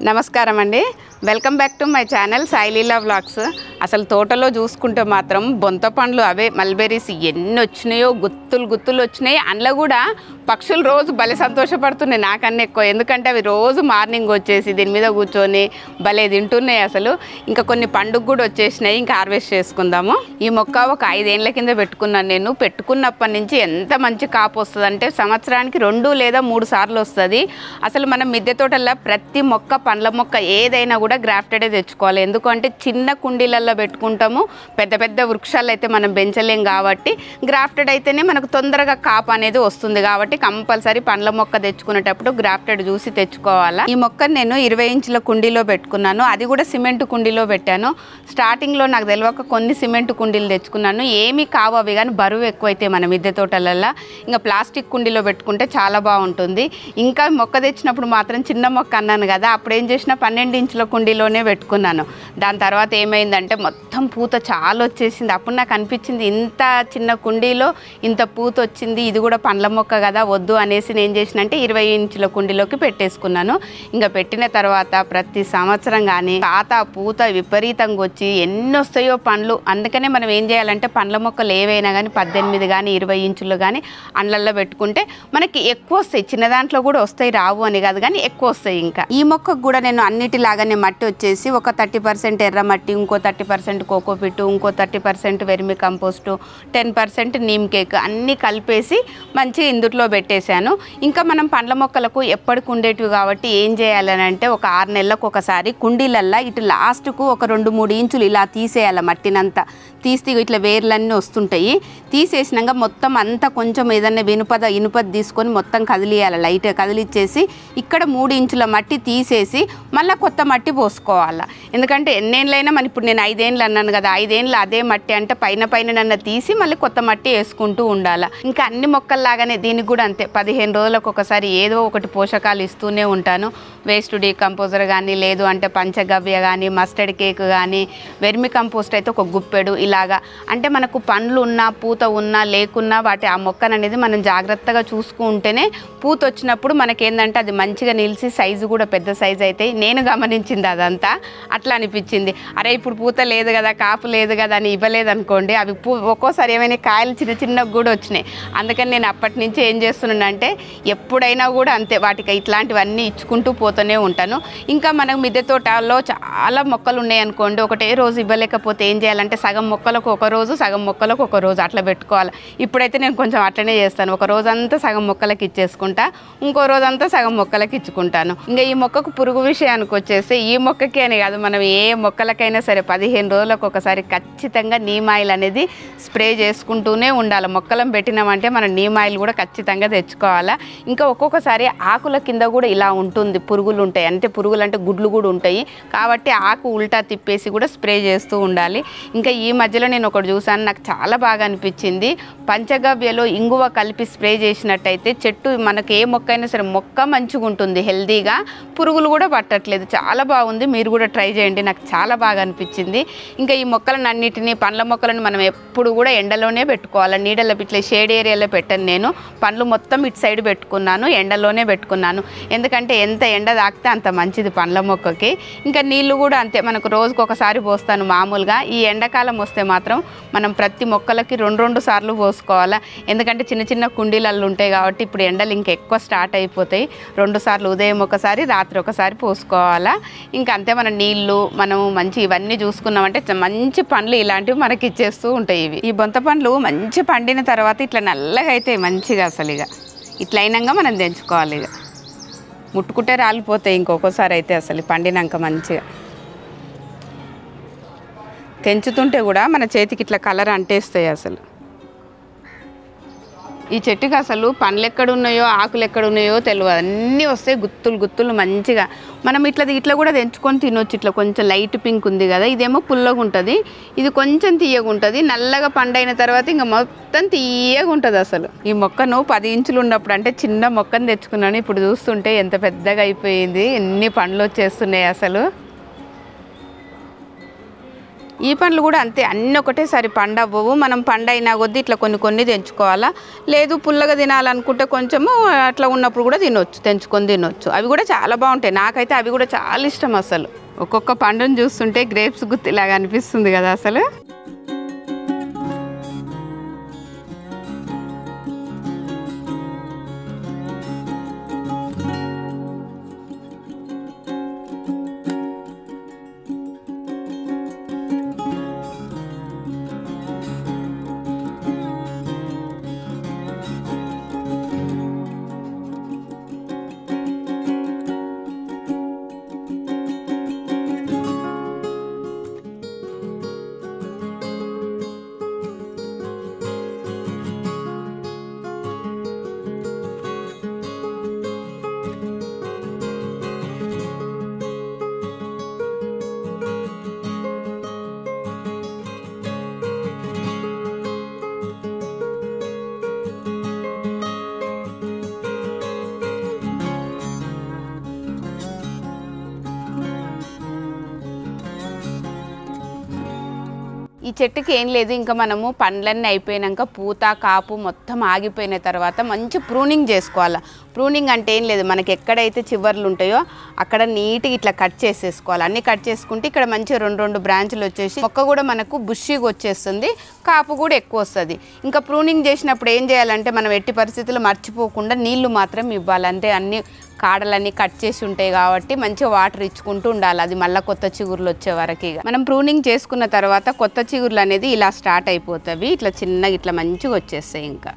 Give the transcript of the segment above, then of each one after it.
నమస్కారం అండి welcome back to my channel Saileela vlogs. అసలు తోటలో చూసుకుంటే మాత్రం బొంత పండ్లు అవే మల్బెరీస్ ఎన్ని వచ్చినాయో గుత్తులు గుత్తులు వచ్చినాయి. అందులో కూడా పక్షులు రోజు భలే సంతోషపడుతున్నాయి నాకన్నా ఎక్కువ. ఎందుకంటే అవి రోజు మార్నింగ్ వచ్చేసి దీని మీద కూర్చొని భలే తింటున్నాయి అసలు. ఇంకా కొన్ని పండుగ కూడా వచ్చేసినాయి ఇంకా హార్వెస్ట్ చేసుకుందాము. ఈ మొక్క ఒక ఐదేళ్ళ కింద పెట్టుకున్నాను నేను. పెట్టుకున్నప్పటి నుంచి ఎంత మంచి కాపు వస్తుంది అంటే సంవత్సరానికి రెండు లేదా మూడు సార్లు వస్తుంది. అసలు మనం మిద్దె తోటల్లో ప్రతి మొక్క పండ్ల మొక్క ఏదైనా కూడా గ్రాఫ్టెడే తెచ్చుకోవాలి. ఎందుకంటే చిన్న కుండీలలో పెట్టుకుంటాము. పెద్ద పెద్ద వృక్షాలు అయితే మనం పెంచలేం కాబట్టి గ్రాఫ్టెడ్ అయితేనే మనకు తొందరగా కాపు అనేది వస్తుంది కాబట్టి కంపల్సరీ పండ్ల మొక్క తెచ్చుకునేటప్పుడు గ్రాఫ్టెడ్ చూసి తెచ్చుకోవాలా. ఈ మొక్కను నేను ఇరవై ఇంచుల కుండీలో పెట్టుకున్నాను. అది కూడా సిమెంట్ కుండీలో పెట్టాను. స్టార్టింగ్లో నాకు తెలియక కొన్ని సిమెంట్ కుండీలు తెచ్చుకున్నాను. ఏమీ కావు అవి కానీ బరువు ఎక్కువైతే మన మిద్దె తోటలల్లో. ఇంకా ప్లాస్టిక్ కుండీలో పెట్టుకుంటే చాలా బాగుంటుంది. ఇంకా మొక్క తెచ్చినప్పుడు మాత్రం చిన్న మొక్క అన్నాను కదా అప్పుడు ఏం చేసిన పన్నెండు ఇంచుల కుండీలోనే పెట్టుకున్నాను. దాని తర్వాత ఏమైందంటే మొత్తం పూత చాలా వచ్చేసింది అప్పుడు నాకు అనిపించింది ఇంత చిన్న కుండీలో ఇంత పూత వచ్చింది ఇది కూడా పండ్ల మొక్క కదా వద్దు అనేసి నేను చేసిన అంటే ఇరవై ఇంచుల కుండీలోకి పెట్టేసుకున్నాను. ఇంకా పెట్టిన తర్వాత ప్రతి సంవత్సరం కానీ పాత పూత విపరీతంగా వచ్చి ఎన్ని వస్తాయో పండ్లు. అందుకనే మనం ఏం చేయాలంటే పండ్ల మొక్కలు ఏవైనా కానీ పద్దెనిమిది కానీ ఇరవై ఇంచులు కానీ అండ్లల్లో పెట్టుకుంటే మనకి ఎక్కువ వస్తాయి. చిన్న దాంట్లో కూడా వస్తాయి రావు అని కాదు కానీ ఎక్కువ వస్తాయి ఇంకా. ఈ మొక్కకు కూడా నేను అన్నిటిలాగానే మట్టి వచ్చేసి ఒక థర్టీ పర్సెంట్ ఎర్ర మట్టి ఇంకో థర్టీ పర్సెంట్ కోకోపిట్టు ఇంకో thirty percent vermicompost ten percent neem cake అన్నీ కలిపేసి మంచిగా ఇందుట్లో పెట్టేశాను. ఇంకా మనం పండ్ల మొక్కలకు ఎప్పటికి ఉండేటివి కాబట్టి ఏం చేయాలని అంటే ఒక ఆరు నెలలకు ఒకసారి కుండీలల్లా ఇటు లాస్ట్కు ఒక రెండు మూడు ఇంచులు ఇలా తీసేయాలి మట్టినంతా. తీస్తే ఇట్లా వేర్లన్నీ వస్తుంటాయి. తీసేసినాక మొత్తం అంతా కొంచెం ఏదన్నా వినుపద ఇనుపది తీసుకొని మొత్తం కదిలియాలి లైట్ కదిలిచ్చేసి ఇక్కడ మూడు ఇంచుల మట్టి తీసేసి మళ్ళీ కొత్త మట్టి పోసుకోవాలి. ఎందుకంటే ఎన్నేళ్ళైనా మన ఇప్పుడు నేను ఐదేళ్ళు అన్నాను కదా ఐదేళ్ళు అదే మట్టి అంటే పైన పైన నన్ను తీసి మళ్ళీ కొత్త మట్టి వేసుకుంటూ ఉండాలి. ఇంకా అన్ని మొక్కల్లాగానే దీనికి కూడా అంతే. పదిహేను రోజులకు ఒకసారి ఏదో ఒకటి పోషకాలు ఇస్తూనే ఉంటాను. వేస్ట్ డీకంపోజర్ కానీ లేదు అంటే పంచగవ్య కానీ మస్టర్డ్ కేక్ కానీ వెర్మి కంపోస్ట్ అయితే ఒక గుప్పెడు ఇలాగా. అంటే మనకు పండ్లు ఉన్నా పూత ఉన్నా లేకున్నా వాటి ఆ మొక్కను అనేది మనం జాగ్రత్తగా చూసుకుంటేనే పూత వచ్చినప్పుడు మనకేందంటే అది మంచిగా నిలిచి సైజు కూడా పెద్ద సైజు అయితే నేను గమనించింది అదంతా. అట్లా అనిపించింది. అరే ఇప్పుడు పూత లేదు కదా కాపు లేదు కదా అని ఇవ్వలేదు అనుకోండి అవి పూ ఒక్కోసారి ఏమైనా కాయలు చిన్న చిన్నవి కూడా వచ్చినాయి. అందుకని నేను అప్పటి నుంచి ఏం చేస్తున్నానంటే ఎప్పుడైనా కూడా అంతే వాటికి ఇట్లాంటివన్నీ ఇచ్చుకుంటూ పోతూనే ఉంటాను. ఇంకా మనకు మిద్దె తోటలో చాలా మొక్కలు ఉన్నాయి అనుకోండి. ఒకటే రోజు ఇవ్వలేకపోతే ఏం చేయాలంటే సగం మొక్కలకు ఒక రోజు సగం మొక్కలకు ఒక రోజు అట్లా పెట్టుకోవాలి. ఇప్పుడైతే నేను కొంచెం అట్లనే చేస్తాను. ఒక రోజంతా సగం మొక్కలకి ఇచ్చేసుకుంటా. ఇంకో రోజంతా సగం మొక్కలకి ఇచ్చుకుంటాను. ఇంకా ఈ మొక్కకు పురుగు విషయానికి వచ్చేస్తే ఈ మొక్కకి అని కాదు మనం ఏ మొక్కలకైనా సరే పదిహేను రోజులకు ఒకసారి ఖచ్చితంగా నీమాయిల్ అనేది స్ప్రే చేసుకుంటూనే ఉండాలి. మొక్కలను పెట్టినామంటే మనం నీమాయిల్ కూడా ఖచ్చితంగా తెచ్చుకోవాలా. ఇంకా ఒక్కొక్కసారి ఆకుల కింద కూడా ఇలా ఉంటుంది. పురుగులు ఉంటాయి అంటే పురుగులు అంటే గుడ్లు కూడా ఉంటాయి. కాబట్టి ఆకు ఉల్టా తిప్పేసి కూడా స్ప్రే చేస్తూ ఉండాలి. ఇంకా ఈ మధ్యలో నేను ఒకటి చూసాను నాకు చాలా బాగా అనిపించింది. పంచగవ్యలో ఇంగువ కలిపి స్ప్రే చేసినట్టయితే చెట్టు మనకి ఏ మొక్క అయినా సరే మొక్క మంచిగా ఉంటుంది హెల్దీగా. పురుగులు కూడా పట్టట్లేదు. చాలా బాగుంది. మీరు కూడా ట్రై చేయండి. నాకు చాలా బాగా అనిపించింది. ఇంకా ఈ మొక్కలను అన్నిటినీ పండ్ల మొక్కలను మనం ఎప్పుడు కూడా ఎండలోనే పెట్టుకోవాలి. నీడలో ఇట్లా షేడ్ ఏరియాలో పెట్టను నేను. పండ్లు మొత్తం ఇటు సైడ్ పెట్టుకున్నాను ఎండలోనే పెట్టుకున్నాను. ఎందుకంటే ఎంత ఎండ తాకితే అంత మంచిది పండ్ల మొక్కకి. ఇంకా నీళ్ళు కూడా అంతే మనకు రోజుకు ఒకసారి పోస్తాను మామూలుగా. ఈ ఎండాకాలం వస్తే మాత్రం మనం ప్రతి మొక్కలకి రెండు రెండు సార్లు పోసుకోవాలా. ఎందుకంటే చిన్న చిన్న కుండీలల్లో ఉంటాయి కాబట్టి ఇప్పుడు ఎండలు ఇంకా ఎక్కువ స్టార్ట్ అయిపోతాయి. రెండు సార్లు ఉదయం ఒకసారి రాత్రి ఒకసారి పోసుకోవాలా. ఇంకా అంతే మన నీళ్ళు మనం మంచి ఇవన్నీ చూసుకున్నామంటే మంచి పండ్లు ఇలాంటివి మనకి ఇచ్చేస్తూ ఉంటాయి ఇవి. ఈ బొంత పండ్లు మంచి పండిన తర్వాత ఇట్లా నల్లగా అయితే మంచిగా అసలు ఇక. ఇట్లా అయినాక మనం తెంచుకోవాలి ఇక. ముట్టుకుంటే రాలిపోతాయి ఇంకొకసారి అయితే అసలు పండినాక మంచిగా. తెంచుతుంటే కూడా మన చేతికి ఇట్లా కలర్ అంటేస్తాయి అసలు. ఈ చెట్టుకి అసలు పండ్లు ఎక్కడున్నాయో ఆకులు ఎక్కడున్నాయో తెలియదు అన్నీ వస్తాయి గుత్తులు గుత్తులు మంచిగా. మనం ఇట్లా ఇట్లా కూడా తెంచుకొని తినొచ్చు. ఇట్లా కొంచెం లైట్ పింక్ ఉంది కదా ఇదేమో పుల్లగా ఉంటుంది. ఇది కొంచెం తీయగా ఉంటుంది. నల్లగా పండైన తర్వాత ఇంకా మొత్తం తీయగా ఉంటుంది అసలు. ఈ మొక్కను పది ఇంచులు ఉన్నప్పుడు అంటే చిన్న మొక్కను తెచ్చుకున్నాను. ఇప్పుడు చూస్తుంటే ఎంత పెద్దగా అయిపోయింది. ఎన్ని పండ్లు వచ్చేస్తున్నాయి అసలు. ఈ పండ్లు కూడా అంతే అన్నీ ఒకటేసారి పండు అవ్వవు మనం పండైనా కొద్దీ ఇట్లా కొన్ని కొన్ని తెంచుకోవాలా. లేదు పుల్లగా తినాలనుకుంటే కొంచెము అట్లా ఉన్నప్పుడు కూడా తినొచ్చు తెంచుకొని తినొచ్చు. అవి కూడా చాలా బాగుంటాయి. నాకైతే అవి కూడా చాలా ఇష్టం అసలు. ఒక్కొక్క పండుని చూస్తుంటే గ్రేప్స్ గుత్తిలాగా అనిపిస్తుంది కదా అసలు. ఈ చెట్టుకి ఏం లేదు ఇంకా మనము పండ్లన్నీ అయిపోయినాక పూత కాపు మొత్తం ఆగిపోయిన తర్వాత మంచి ప్రూనింగ్ చేసుకోవాలి. ప్రూనింగ్ అంటే ఏం లేదు. మనకి ఎక్కడైతే చివర్లు ఉంటాయో అక్కడ నీట్గా ఇట్లా కట్ చేసేసుకోవాలి. అన్నీ కట్ చేసుకుంటే ఇక్కడ మంచి రెండు రెండు బ్రాంచ్లు వచ్చేసి మొక్క కూడా మనకు బుషిగా వచ్చేస్తుంది. కాపు కూడా ఎక్కువ వస్తుంది. ఇంకా ప్రూనింగ్ చేసినప్పుడు ఏం చేయాలంటే మనం ఎట్టి పరిస్థితుల్లో మర్చిపోకుండా నీళ్ళు మాత్రం ఇవ్వాలంటే అన్ని కాడలన్నీ కట్ చేసి ఉంటాయి కాబట్టి మంచిగా వాటర్ ఇచ్చుకుంటూ ఉండాలి. అది మళ్ళీ కొత్త చిగుర్లు వచ్చే వరకు ఇక. మనం ప్రూనింగ్ చేసుకున్న తర్వాత కొత్త చిగుర్లు అనేది ఇలా స్టార్ట్ అయిపోతాయి ఇట్లా చిన్నగా ఇట్లా మంచిగా వచ్చేస్తాయి ఇంకా.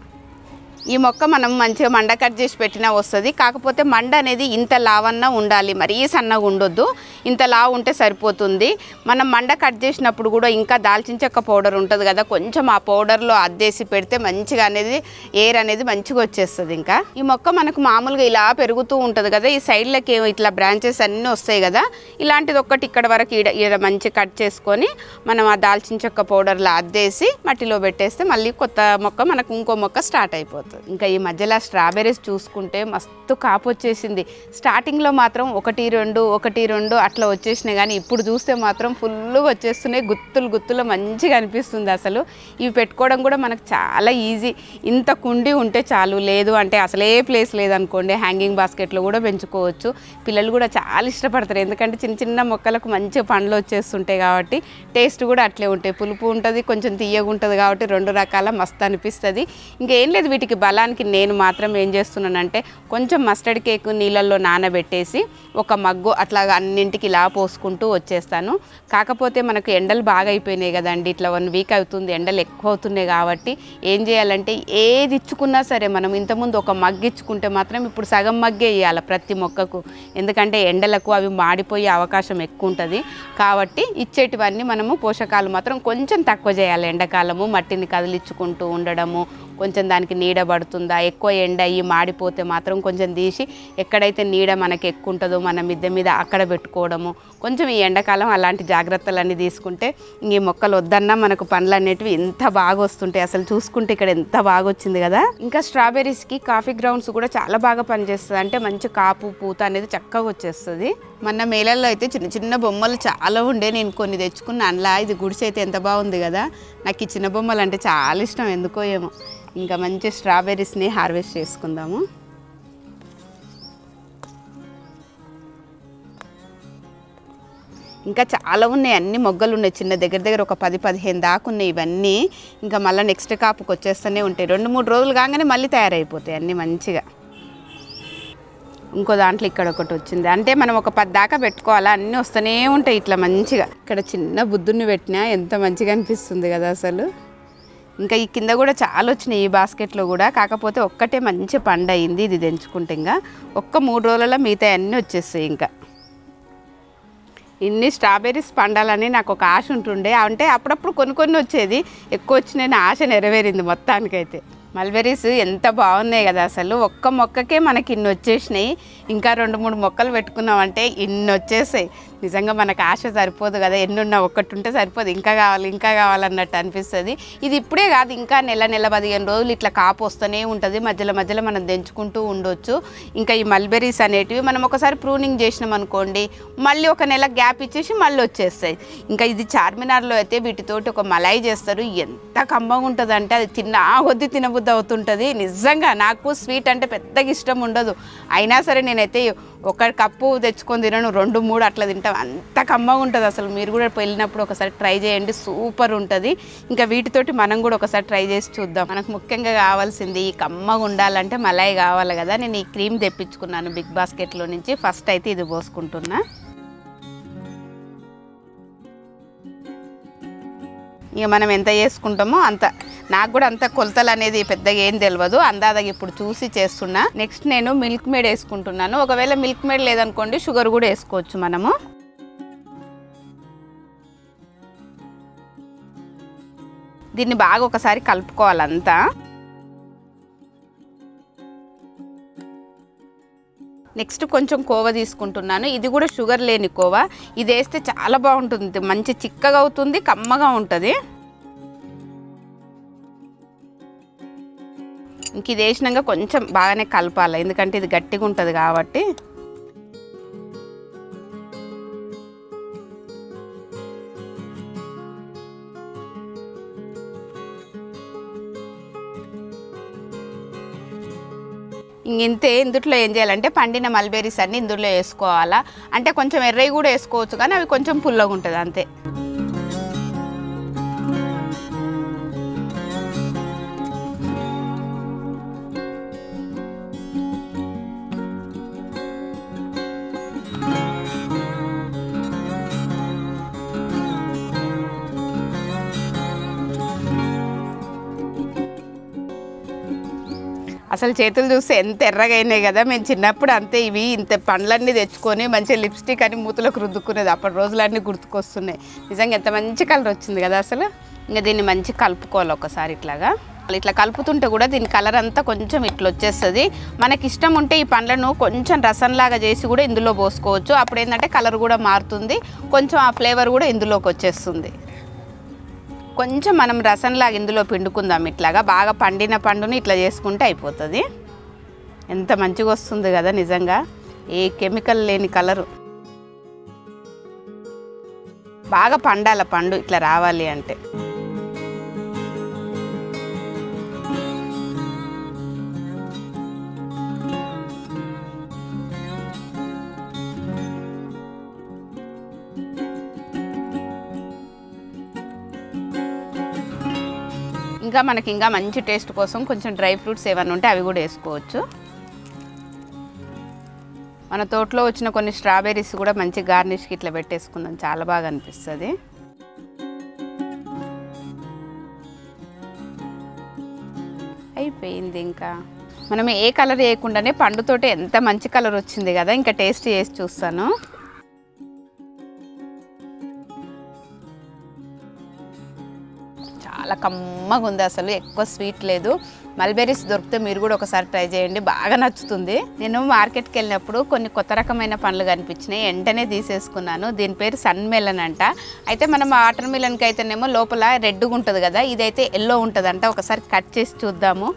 ఈ మొక్క మనం మంచిగా మండ కట్ చేసి పెట్టినా వస్తుంది. కాకపోతే మండ అనేది ఇంత లావన్నా ఉండాలి. మరీ సన్నగా ఉండొద్దు. ఇంత లావు ఉంటే సరిపోతుంది. మనం మండ కట్ చేసినప్పుడు కూడా ఇంకా దాల్చిన చెక్క పౌడర్ ఉంటుంది కదా. కొంచెం ఆ పౌడర్లో అద్దేసి పెడితే మంచిగా అనేది ఎయిర్ అనేది మంచిగా వచ్చేస్తుంది ఇంకా. ఈ మొక్క మనకు మామూలుగా ఇలా పెరుగుతూ ఉంటుంది కదా. ఈ సైడ్లకి ఇట్లా బ్రాంచెస్ అన్నీ వస్తాయి కదా. ఇలాంటిది ఒక్కటి ఇక్కడ వరకు ఈడ ఈడ మంచి కట్ చేసుకొని మనం ఆ దాల్చిన చెక్క పౌడర్లో అద్దేసి మట్టిలో పెట్టేస్తే మళ్ళీ కొత్త మొక్క మనకు ఇంకో మొక్క స్టార్ట్ అయిపోతుంది. ఇంకా ఈ మధ్యలో స్ట్రాబెర్రీస్ చూసుకుంటే మస్తు కాపు వచ్చేసింది. స్టార్టింగ్లో మాత్రం ఒకటి రెండు ఒకటి రెండు అట్లా వచ్చేసినాయి. కానీ ఇప్పుడు చూస్తే మాత్రం ఫుల్గా వచ్చేస్తున్నాయి. గుత్తులు గుత్తులు మంచిగా అనిపిస్తుంది అసలు. ఇవి పెట్టుకోవడం కూడా మనకు చాలా ఈజీ. ఇంత కుండి ఉంటే చాలు. లేదు అంటే అసలే ప్లేస్ లేదనుకోండి. హ్యాంగింగ్ బాస్కెట్లో కూడా పెంచుకోవచ్చు. పిల్లలు కూడా చాలా ఇష్టపడతారు. ఎందుకంటే చిన్న చిన్న మొక్కలకు మంచి పండ్లు వచ్చేస్తుంటాయి కాబట్టి టేస్ట్ కూడా అట్లే ఉంటాయి. పులుపు ఉంటుంది కొంచెం తీయగా ఉంటుంది కాబట్టి రెండు రకాల మస్తు అనిపిస్తుంది. ఇంకేం లేదు వీటికి బలానికి నేను మాత్రం ఏం చేస్తున్నానంటే కొంచెం మస్టర్డ్ కేక్ నీళ్ళల్లో నానబెట్టేసి ఒక మగ్గు అట్లాగా అన్నింటికి ఇలా పోసుకుంటూ వచ్చేస్తాను. కాకపోతే మనకు ఎండలు బాగా అయిపోయినాయి కదండి. ఇట్లా వన్ వీక్ అవుతుంది. ఎండలు ఎక్కువ అవుతున్నాయి కాబట్టి ఏం చేయాలంటే ఏది ఇచ్చుకున్నా సరే మనం ఇంతకుముందు ఒక మగ్గు ఇచ్చుకుంటే మాత్రం ఇప్పుడు సగం మగ్గే ఇవ్వాలి ప్రతి మొక్కకు. ఎందుకంటే ఎండలకు అవి మాడిపోయే అవకాశం ఎక్కువ ఉంటుంది. కాబట్టి ఇచ్చేటివన్నీ మనము పోషకాలు మాత్రం కొంచెం తక్కువ చేయాలి. ఎండాకాలము మట్టిని కదిలించుకుంటూ ఉండడము కొంచెం దానికి నీడ పడుతుందా? ఎక్కువ ఎండ అయ్యి మాడిపోతే మాత్రం కొంచెం తీసి ఎక్కడైతే నీడ మనకి ఎక్కువ ఉంటుందో మన మిద్దె మీద అక్కడ పెట్టుకోవడము కొంచెం ఈ ఎండాకాలం అలాంటి జాగ్రత్తలన్నీ తీసుకుంటే ఈ మొక్కలు వద్దన్నా మనకు పండ్లు అనేటివి ఎంత బాగా వస్తుంటాయి. అసలు చూసుకుంటే ఇక్కడ ఎంత బాగా వచ్చింది కదా? ఇంకా స్ట్రాబెర్రీస్కి కాఫీ గ్రౌండ్స్ కూడా చాలా బాగా పనిచేస్తుంది. అంటే మంచి కాపు పూత అనేది చక్కగా వచ్చేస్తుంది. మొన్న మేళల్లో అయితే చిన్న చిన్న బొమ్మలు చాలా ఉండే. నేను కొన్ని తెచ్చుకున్నా. అందులో ఇది గుడిసె అయితే ఎంత బాగుంది కదా. నాకు ఈ చిన్న బొమ్మలు అంటే చాలా ఇష్టం. ఎందుకో ఏమో. ఇంకా మంచి స్ట్రాబెర్రీస్ని హార్వెస్ట్ చేసుకుందాము. ఇంకా చాలా ఉన్నాయి. అన్ని మొగ్గలు ఉన్నాయి. చిన్న దగ్గర దగ్గర ఒక పది పదిహేను దాకా ఉన్నాయి ఇవన్నీ. ఇంకా మళ్ళీ నెక్స్ట్ కాపుకి వచ్చేస్తూనే ఉంటాయి. రెండు మూడు రోజులు కాగానే మళ్ళీ తయారైపోతాయి అన్నీ మంచిగా. ఇంకో దాంట్లో ఇక్కడ ఒకటి వచ్చింది. అంటే మనం ఒక పది దాకా పెట్టుకోవాలా? అన్నీ వస్తూనే ఉంటాయి ఇట్లా మంచిగా. ఇక్కడ చిన్న బుద్ధుని పెట్టినా ఎంత మంచిగా అనిపిస్తుంది కదా అసలు. ఇంకా ఈ కింద కూడా చాలా వచ్చినాయి ఈ బాస్కెట్లో కూడా. కాకపోతే ఒక్కటే మంచి పండు అయింది ఇది తెంచుకుంటే ఇంకా. ఒక్క మూడు రోజులలో మిగతా అన్నీ వచ్చేస్తాయి ఇంకా. ఇన్ని స్ట్రాబెర్రీస్ పండాలని నాకు ఒక ఆశ ఉంటుండే. అంటే అప్పుడప్పుడు కొన్ని కొన్ని వచ్చేది. ఎక్కువ వచ్చినాయని ఆశ నెరవేరింది మొత్తానికైతే. మల్బెరీస్ ఎంత బాగున్నాయి కదా అసలు. ఒక్క మొక్కకే మనకి ఇన్ని వచ్చేసినాయి. ఇంకా రెండు మూడు మొక్కలు పెట్టుకున్నామంటే ఇన్ని వచ్చేసాయి. నిజంగా మనకు ఆశ సరిపోదు కదా ఎన్ని ఉన్నా ఒక్కటి ఉంటే సరిపోదు ఇంకా కావాలి ఇంకా కావాలన్నట్టు అనిపిస్తుంది. ఇది ఇప్పుడే కాదు ఇంకా నెల నెల పదిహేను రోజులు ఇట్లా కాపు వస్తూనే ఉంటుంది మధ్యలో మధ్యలో మనం తెంచుకుంటూ ఉండొచ్చు. ఇంకా ఈ మల్బెరీస్ అనేటివి మనం ఒకసారి ప్రూనింగ్ చేసినాం అనుకోండి మళ్ళీ ఒక నెల గ్యాప్ ఇచ్చేసి మళ్ళీ వచ్చేస్తాయి. ఇంకా ఇది చార్మినార్లో అయితే వీటితోటి ఒక మలాయి చేస్తారు ఎంత కమ్మగా ఉంటుంది అంటే అది తిన్నా కొద్ది తినబుద్ధి అవుతుంటుంది. నిజంగా నాకు స్వీట్ అంటే పెద్దగా ఇష్టం ఉండదు. అయినా సరే నేనైతే ఒక కప్పు తెచ్చుకొని తినను రెండు మూడు అట్లా తింటాం. అంత కమ్మగా ఉంటుంది అసలు. మీరు కూడా వెళ్ళినప్పుడు ఒకసారి ట్రై చేయండి. సూపర్ ఉంటుంది. ఇంకా వీటితోటి మనం కూడా ఒకసారి ట్రై చేసి చూద్దాం. మనకు ముఖ్యంగా కావాల్సింది ఈ కమ్మగా ఉండాలంటే మలై కావాలి కదా. నేను ఈ క్రీమ్ తెప్పించుకున్నాను బిగ్ బాస్కెట్లో నుంచి. ఫస్ట్ అయితే ఇది పోసుకుంటున్నా. ఇక మనం ఎంత చేసుకుంటామో అంత. నాకు కూడా అంత కొలతలు అనేది పెద్దగా ఏం తెలియదు అందాదగా ఇప్పుడు చూసి చేస్తున్నా. నెక్స్ట్ నేను మిల్క్ మేడ్ వేసుకుంటున్నాను. ఒకవేళ మిల్క్ మేడ్ లేదనుకోండి షుగర్ కూడా వేసుకోవచ్చు మనము. దీన్ని బాగా ఒకసారి కలుపుకోవాలంతా. నెక్స్ట్ కొంచెం కోవ తీసుకుంటున్నాను. ఇది కూడా షుగర్ లేని కోవ. ఇది వేస్తే చాలా బాగుంటుంది. మంచి చిక్కగా అవుతుంది కమ్మగా ఉంటుంది. ఇంక ఇది వేసినాక కొంచెం బాగానే కలపాలి. ఎందుకంటే ఇది గట్టిగా ఉంటుంది కాబట్టి. ఇంతే ఇందుట్లో ఏం చేయాలంటే పండిన మల్బెరీస్ అన్ని ఇందులో వేసుకోవాలా. అంటే కొంచెం ఎర్రవి కూడా వేసుకోవచ్చు కానీ అవి కొంచెం పుల్లగా ఉంటుంది అంతే. అసలు చేతులు చూస్తే ఎంత ఎర్రగైనాయి కదా. మేము చిన్నప్పుడు అంతే ఇవి ఇంత పండ్లన్నీ తెచ్చుకొని మంచిగా లిప్స్టిక్ అని మూతలకు రుద్దుకునేది. అప్పటి రోజులన్నీ గుర్తుకొస్తున్నాయి. నిజంగా ఎంత మంచి కలర్ వచ్చింది కదా అసలు. ఇంకా దీన్ని మంచి కలుపుకోవాలి ఒకసారి ఇట్లాగా. ఇట్లా కలుపుతుంటే కూడా దీని కలర్ అంతా కొంచెం ఇట్లా వచ్చేస్తుంది. మనకి ఇష్టం ఉంటే ఈ పండ్లను కొంచెం రసంలాగా చేసి కూడా ఇందులో పోసుకోవచ్చు. అప్పుడు ఏంటంటే కలర్ కూడా మారుతుంది. కొంచెం ఆ ఫ్లేవర్ కూడా ఇందులోకి వచ్చేస్తుంది. కొంచెం మనం రసంలాగా ఇందులో పిండుకుందాం ఇట్లాగా. బాగా పండిన పండుని ఇట్లా చేసుకుంటే అయిపోతుంది. ఎంత మంచిగా వస్తుంది కదా నిజంగా. ఏ కెమికల్ లేని కలరు. బాగా పండాల పండు ఇట్లా రావాలి అంటే. ఇంకా మనకి ఇంకా మంచి టేస్ట్ కోసం కొంచెం డ్రై ఫ్రూట్స్ ఏమైనా ఉంటే అవి కూడా వేసుకోవచ్చు. మన తోటలో వచ్చిన కొన్ని స్ట్రాబెర్రీస్ కూడా మంచి గార్నిష్కి ఇట్లా పెట్టేసుకుందాం. చాలా బాగా అనిపిస్తుంది. అయిపోయింది ఇంకా. మనం ఏ కలర్ వేయకుండానే పండుతోటి ఎంత మంచి కలర్ వచ్చింది కదా ఇంకా టేస్ట్ చేసి చూస్తాను. చాలా కమ్మగా ఉంది అసలు ఎక్కువ స్వీట్ లేదు. మల్బెరీస్ దొరికితే మీరు కూడా ఒకసారి ట్రై చేయండి బాగా నచ్చుతుంది. నేను మార్కెట్కి వెళ్ళినప్పుడు కొన్ని కొత్త రకమైన పండ్లు కనిపించినాయి వెంటనే తీసేసుకున్నాను. దీని పేరు సన్ మెలన్ అంట. అయితే మనం వాటర్ మిలన్కి అయితేనేమో లోపల రెడ్గా ఉంటుంది కదా ఇదైతే ఎల్లో ఉంటుందంట. ఒకసారి కట్ చేసి చూద్దాము.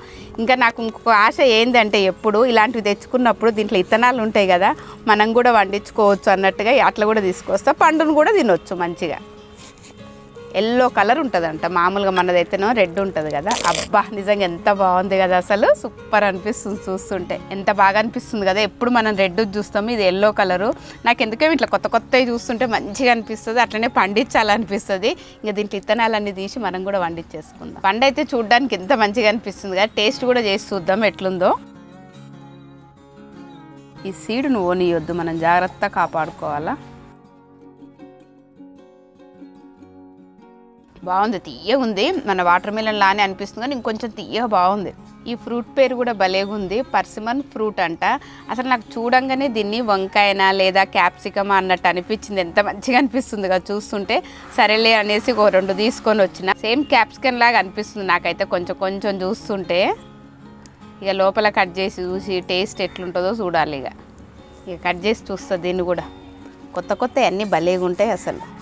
ఇంకా నాకు ఇంకొక ఆశ ఏంటంటే ఎప్పుడు ఇలాంటివి తెచ్చుకున్నప్పుడు దీంట్లో ఇత్తనాలు ఉంటాయి కదా మనం కూడా వండించుకోవచ్చు అన్నట్టుగా అట్లా కూడా తీసుకొస్తా పండును కూడా తినొచ్చు మంచిగా. ఎల్లో కలర్ ఉంటుందంట. మామూలుగా మనదైతేనో రెడ్ ఉంటుంది కదా. అబ్బా నిజంగా ఎంత బాగుంది కదా అసలు. సూపర్ అనిపిస్తుంది చూస్తుంటే. ఎంత బాగా అనిపిస్తుంది కదా. ఎప్పుడు మనం రెడ్ చూస్తాము ఇది ఎల్లో కలరు. నాకు ఎందుకే ఇట్లా కొత్త కొత్తవి చూస్తుంటే మంచిగా అనిపిస్తుంది. అట్లనే పండించాలనిపిస్తుంది. ఇంకా దీంట్లో ఇత్తనాలన్నీ తీసి మనం కూడా వండించేసుకుందాం. పండు అయితే చూడడానికి ఎంత మంచిగా అనిపిస్తుంది కదా. టేస్ట్ కూడా చేసి చూద్దాం ఎట్లుందో. ఈ సీడ్ నువ్వు ఓనియొద్దు. మనం జాగ్రత్తగా కాపాడుకోవాలా. బాగుంది. తీయగా ఉంది. మన వాటర్ మిలన్ లానే అనిపిస్తుంది కానీ ఇంకొంచెం తీయగా బాగుంది. ఈ ఫ్రూట్ పేరు కూడా భలేగుంది పర్సిమన్ ఫ్రూట్ అంట. అసలు నాకు చూడంగానే దీన్ని వంకాయనా లేదా క్యాప్సికమా అన్నట్టు అనిపించింది. ఎంత మంచిగా అనిపిస్తుంది కదా చూస్తుంటే. సరేలే అనేసి ఒక రెండు తీసుకొని వచ్చిన. సేమ్ క్యాప్సికమ్ లాగా అనిపిస్తుంది నాకైతే కొంచెం కొంచెం చూస్తుంటే. ఇక లోపల కట్ చేసి చూసి టేస్ట్ ఎట్లుంటుందో చూడాలి ఇక. ఇక కట్ చేసి చూస్తుంది దీన్ని కూడా. కొత్త కొత్త అన్నీ భలేగా ఉంటాయి అసలు.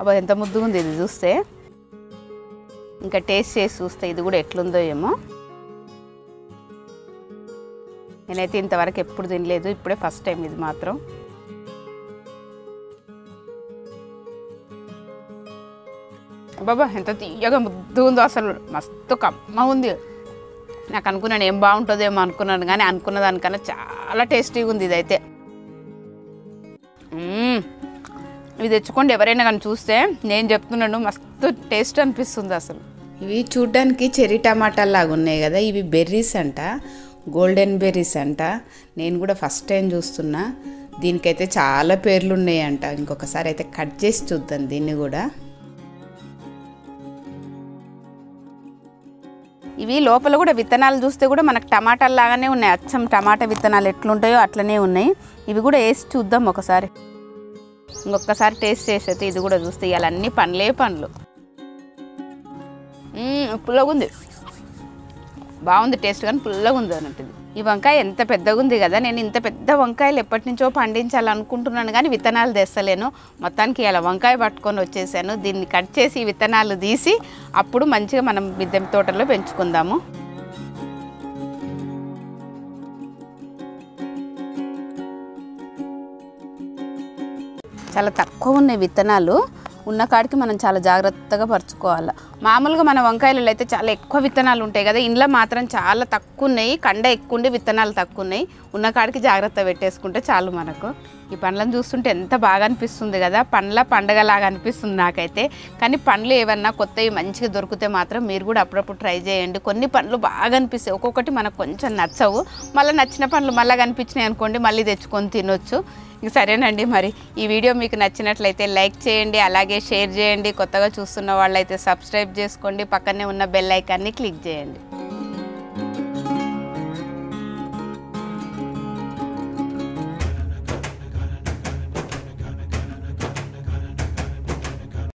అబ్బా ఎంత ముద్దుగా ఉంది ఇది చూస్తే. ఇంకా టేస్ట్ చేసి చూస్తే ఇది కూడా ఎట్లుందో ఏమో. నేనైతే ఇంతవరకు ఎప్పుడు తినలేదు ఇప్పుడే ఫస్ట్ టైం ఇది మాత్రం. బాబా ఎంత తీయగా ముద్దు ఉందో అసలు. మస్తు కమ్మ ఉంది. నాకు అనుకున్నాను ఏం బాగుంటుందేమో అనుకున్నాను కానీ అనుకున్న దానికన్నా చాలా టేస్టీగా ఉంది ఇదైతే. ఇవి తెచ్చుకోండి. ఎవరైనా కానీ చూస్తే నేను చెప్తున్నాను మస్తు టేస్ట్ అనిపిస్తుంది అసలు. ఇవి చూడ్డానికి చెర్రీ టమాటాలు లాగా ఉన్నాయి కదా ఇవి బెర్రీస్ అంట గోల్డెన్ బెర్రీస్ అంట. నేను కూడా ఫస్ట్ టైం చూస్తున్నా. దీనికైతే చాలా పేర్లు ఉన్నాయంట. ఇంకొకసారి అయితే కట్ చేసి చూద్దాం దీన్ని కూడా. ఇవి లోపల కూడా విత్తనాలు చూస్తే కూడా మనకు టమాటాలు లాగానే ఉన్నాయి. అచ్చం టమాటా విత్తనాలు ఎట్లుంటాయో అట్లనే ఉన్నాయి. ఇవి కూడా వేసి చూద్దాం ఒకసారి. ఇంకొకసారి టేస్ట్ చేసేది ఇది కూడా చూస్తే ఇవాళ అన్ని పండ్లే పండ్లు. పుల్లగా ఉంది. బాగుంది టేస్ట్ కానీ పుల్లగా ఉంది అన్నట్టు ఈ వంకాయ ఎంత పెద్దగా ఉంది కదా నేను ఇంత పెద్ద వంకాయలు ఎప్పటి నుంచో పండించాలనుకుంటున్నాను కానీ విత్తనాలు తెస్తలేను. మొత్తానికి ఇలా వంకాయ పట్టుకొని వచ్చేసాను. దీన్ని కట్ చేసి విత్తనాలు తీసి అప్పుడు మంచిగా మనం మిద్దె తోటలో పెంచుకుందాము. చాలా తక్కువ ఉన్నాయి విత్తనాలు. ఉన్న కాడికి మనం చాలా జాగ్రత్తగా పరుచుకోవాలి. మామూలుగా మన వంకాయలలో అయితే చాలా ఎక్కువ విత్తనాలు ఉంటాయి కదా. ఇంట్లో మాత్రం చాలా తక్కువ ఉన్నాయి కండ ఎక్కువ ఉండి విత్తనాలు తక్కువ ఉన్నాయి ఉన్న కాడికి జాగ్రత్త పెట్టేసుకుంటే చాలు మనకు. ఈ పండ్లను చూస్తుంటే ఎంత బాగా అనిపిస్తుంది కదా. పండ్ల పండగలాగా అనిపిస్తుంది నాకైతే. కానీ పండ్లు ఏమన్నా కొత్తవి మంచిగా దొరికితే మాత్రం మీరు కూడా అప్పుడప్పుడు ట్రై చేయండి. కొన్ని పండ్లు బాగా అనిపిస్తాయి. ఒక్కొక్కటి మనకు కొంచెం నచ్చవు. మళ్ళీ నచ్చిన పండ్లు మళ్ళీ కనిపించినాయి అనుకోండి మళ్ళీ తెచ్చుకొని తినొచ్చు. సరేనండి మరి. ఈ వీడియో మీకు నచ్చినట్లయితే లైక్ చేయండి అలాగే షేర్ చేయండి. కొత్తగా చూస్తున్న వాళ్ళైతే సబ్స్క్రైబ్ చేసుకోండి. పక్కనే ఉన్న బెల్ ఐకాన్ని క్లిక్ చేయండి.